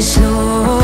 Slow.